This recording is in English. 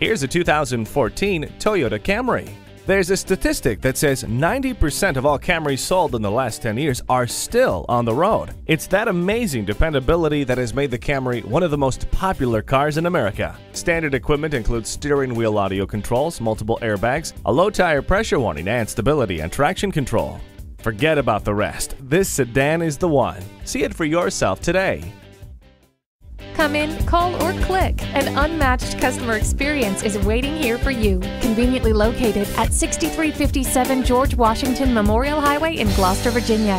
Here's a 2014 Toyota Camry. There's a statistic that says 90% of all Camrys sold in the last 10 years are still on the road. It's that amazing dependability that has made the Camry one of the most popular cars in America. Standard equipment includes steering wheel audio controls, multiple airbags, a low tire pressure warning, and stability and traction control. Forget about the rest. This sedan is the one. See it for yourself today. Come in, call, or click. An unmatched customer experience is waiting here for you. Conveniently located at 6357 George Washington Memorial Highway in Gloucester, Virginia.